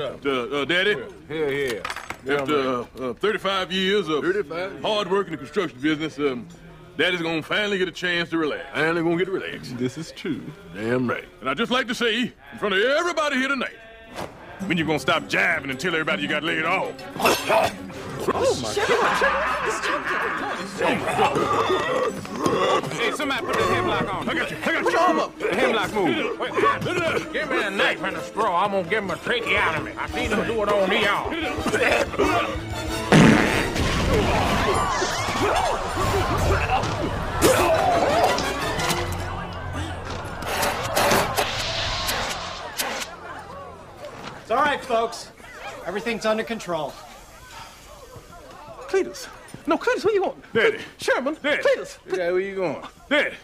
Uh, uh, Daddy, Hell yeah. after uh, uh, 35 years of 35? hard work in the construction business, um, Daddy's gonna finally get a chance to relax. Finally gonna get relaxed. This is true. Damn right. And I'd just like to say, in front of everybody here tonight, when you gonna stop jabbing and tell everybody you got laid off? Oh my God! Hey, somebody put the Heimlich on. I got you, I got you. Arm up. The move. Wait, give me a knife and a straw. I'm gonna give him a tracheotomy. I seen him do it on y'all. It's all right, folks. Everything's under control. Cletus. No, Cletus, where you going? Daddy, Sherman. Daddy. Cletus. Hey, where you going? Daddy,